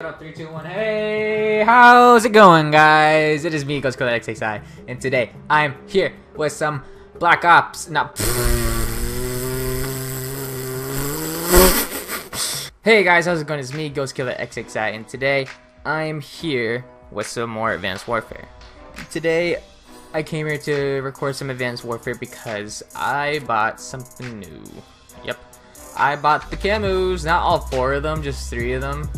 Three, two, one. Hey, how's it going, guys? It is me, Ghost Killer XXI, and today I'm here with some Black Ops. Not. Hey guys, how's it going? It's me, Ghost Killer XXI, and today I'm here with some more Advanced Warfare. Today, I came here to record some Advanced Warfare because I bought something new. Yep, I bought the camos, not all four of them, just three of them.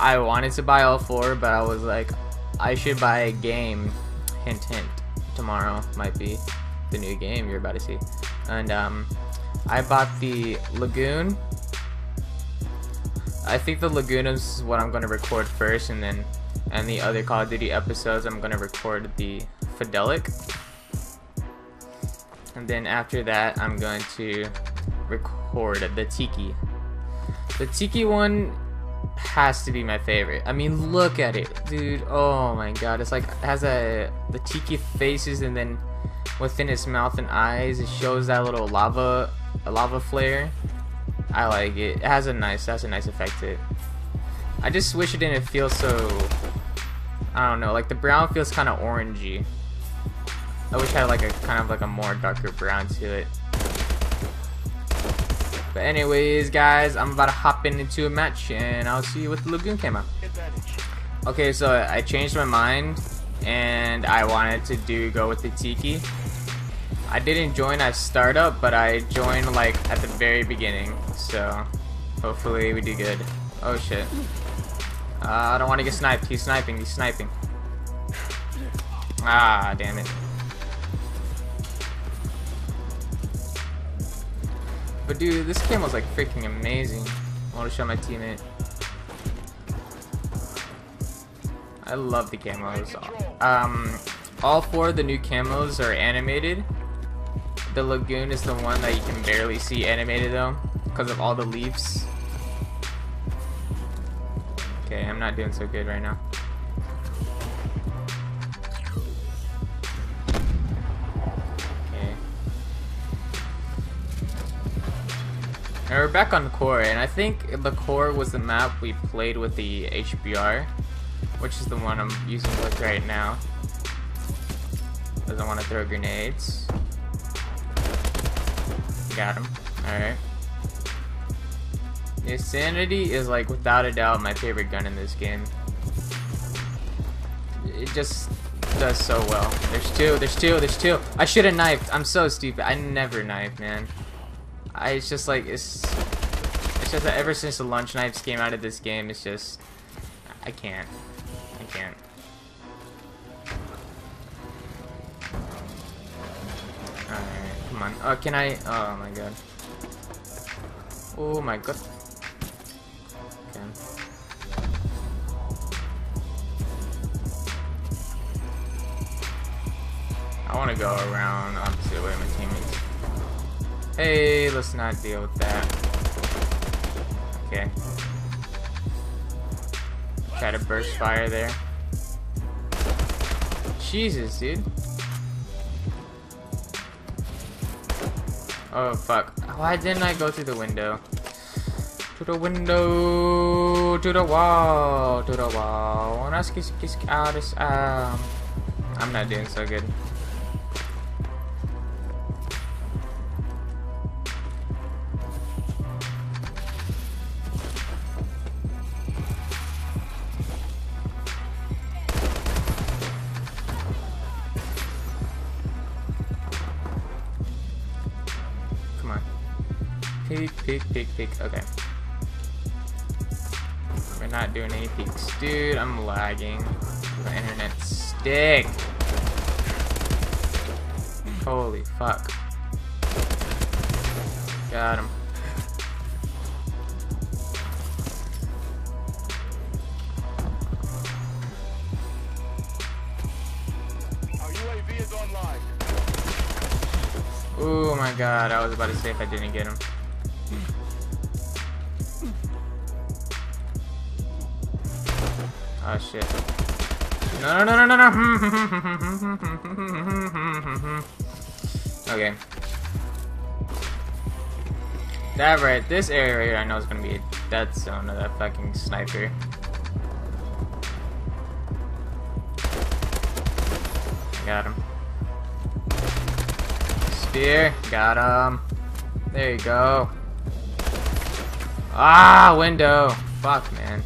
I wanted to buy all four, but I was like, I should buy a game. Hint, hint. Tomorrow might be the new game you're about to see. And um, I bought the Lagoon. I think the Lagoon is what I'm going to record first, and then and the other Call of Duty episodes, I'm going to record the Fidelic. And then after that, I'm going to record the Tiki. The Tiki one has to be my favorite. I mean, look at it, dude. Oh my god, it's like it has a the tiki faces, and then within its mouth and eyes, it shows that little lava, lava flare. I like it. It has a nice, has a nice effect to it. I just wish it didn't feel so. I don't know, like the brown feels kind of orangey. I wish I had like a kind of like a more darker brown to it. But anyways, guys, I'm about to hop in into a match, and I'll see you with the Lagoon camera. Okay, so I changed my mind, and I wanted to do go with the Tiki. I didn't join as startup, but I joined like at the very beginning, so hopefully we do good. Oh shit. Uh, I don't want to get sniped. He's sniping. He's sniping. Ah, damn it. But dude, this game was like freaking amazing. I want to show my teammate. I love the camos. Um, all four of the new camos are animated. The Lagoon is the one that you can barely see animated though, because of all the leaves. Okay, I'm not doing so good right now. And we're back on the core, and I think the core was the map we played with the HBR, which is the one I'm using with right now. Doesn't want to throw grenades. Got him. Alright. The Insanity is like without a doubt my favorite gun in this game. It just does so well. There's two, there's two, there's two. I should have knifed. I'm so stupid. I never knife, man. I, it's just like it's it's just that ever since the lunch knives came out of this game, it's just I can't, I can't. Alright, come on. Oh, can I? Oh my god. Oh my god. Okay. I want to go around opposite way my teammates. Hey, let's not deal with that. Okay. Try to burst fire there. Jesus, dude. Oh, fuck. Why didn't I go through the window? To the window, to the wall, to the wall. Um, I'm not doing so good. Peek, peek, peek, peek. Okay. We're not doing any peeks. Dude, I'm lagging. My internet stick. Holy fuck. Got him. Oh my god, I was about to say if I didn't get him. Oh shit. No, no, no, no, no, okay. That right, this area I know is gonna be a dead zone of that fucking sniper. Got him. Spear. Got him. There you go. Ah, window. Fuck, man.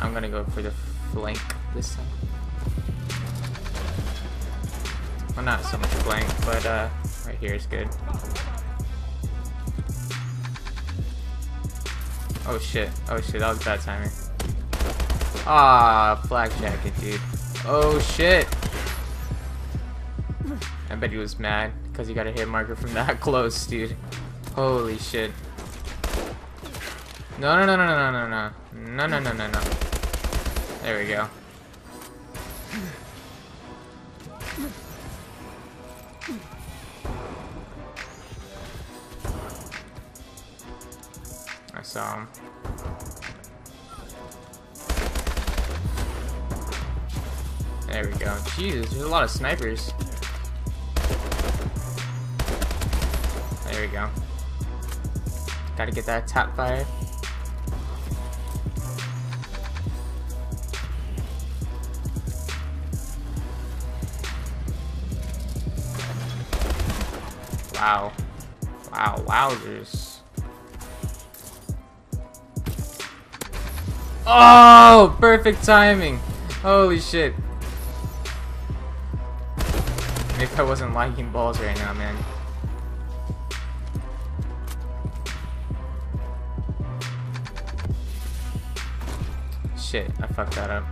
I'm gonna go for the flank this time. Well, not so much flank, but uh, right here is good. Oh shit. Oh shit, that was bad timing. Ah, flak jacket, dude. Oh shit. I bet he was mad because he got a hit marker from that close, dude. Holy shit. No, no, no, no, no, no, no. No, no, no, no, no. There we go. I saw him. There we go. Jesus, there's a lot of snipers. There we go. Gotta get that top fire. Wow. Wow, wowzers. Oh, perfect timing. Holy shit. Maybe I wasn't liking balls right now, man. Shit, I fucked that up.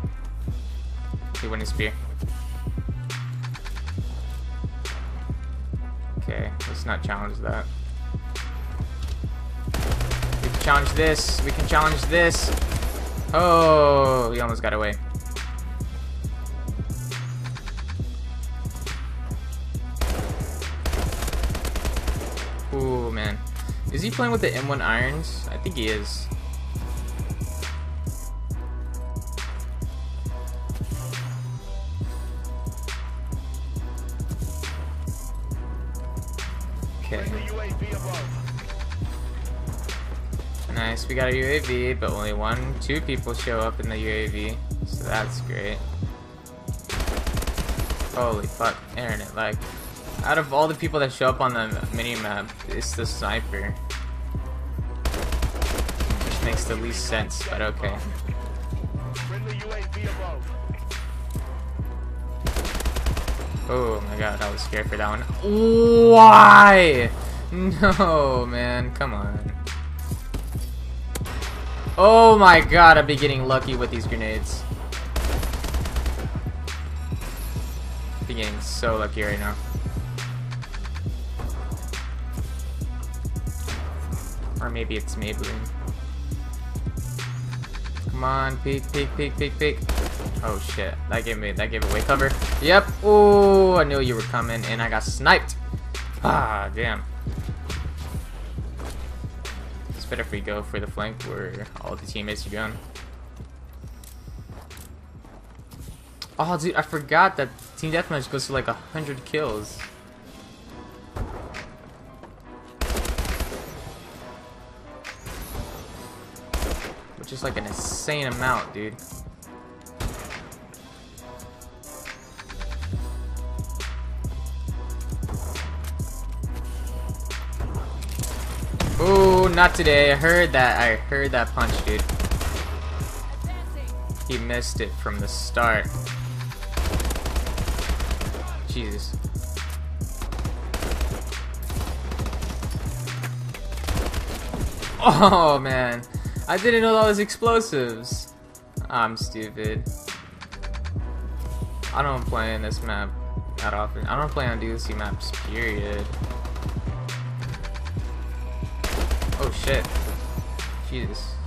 He went his spear. Let's not challenge that. We can challenge this. We can challenge this. Oh, we almost got away. Ooh, man. Is he playing with the M1 irons? I think he is. Okay. Nice, we got a UAV, but only one, two people show up in the UAV, so that's great. Holy fuck, internet lag. Out of all the people that show up on the mini-map, it's the sniper. Which makes the least sense, but okay. Oh my god, I was scared for that one. Why? No, man, come on. Oh my god, I'd be getting lucky with these grenades. Be getting so lucky right now. Or maybe it's Maybelline. Come on, peek, peek, peek, peek, peek. Oh shit, that gave me that gave away cover. Yep. Oh, I knew you were coming, and I got sniped. Ah, damn. It's better if we go for the flank where all the teammates are going. Oh, dude, I forgot that team deathmatch goes to like a hundred kills. Is like an insane amount, dude. Ooh, not today. I heard that. I heard that punch, dude. He missed it from the start. Jesus. Oh, man. I didn't know that was explosives. I'm stupid. I don't play in this map that often. I don't play on DLC maps, period. Oh shit. Jesus.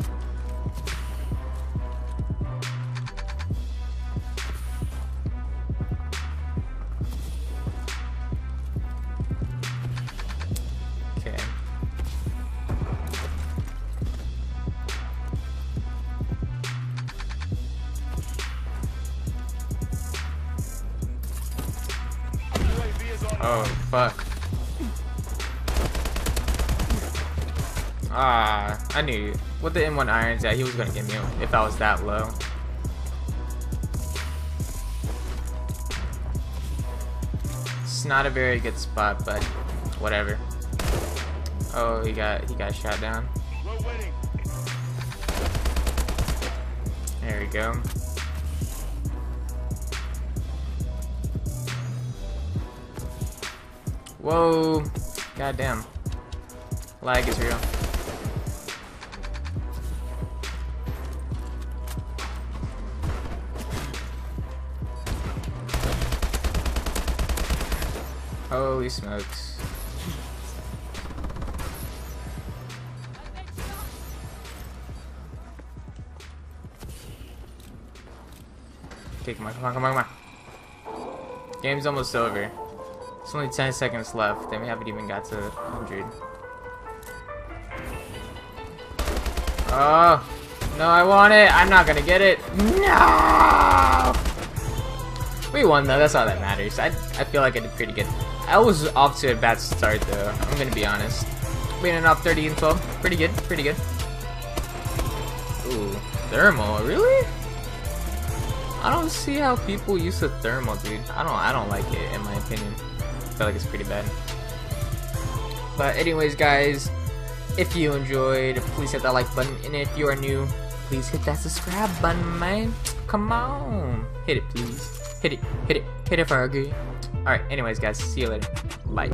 Fuck. Ah, I knew. With the M1 irons, yeah, he was gonna get me if I was that low. It's not a very good spot, but whatever. Oh, he got he got shot down. There we go. Whoa! Goddamn. Lag is real. Holy smokes. Okay, come on, come on, come on, come on. Game's almost over. It's only 10 seconds left, and we haven't even got to 100. Oh, no, I want it. I'm not gonna get it. No! We won though, that's all that matters. I, I feel like I did pretty good. I was off to a bad start though, I'm gonna be honest. We ended up 30 and 12. Pretty good, pretty good. Ooh, thermal, really? I don't see how people use the thermal, dude. I don't I don't like it in my opinion. Feel like it's pretty bad. But anyways guys, if you enjoyed, please hit that like button. And if you are new, please hit that subscribe button, man. Come on. Hit it, please. Hit it, hit it, hit it for a good. Alright, anyways, guys, see you later. Bye.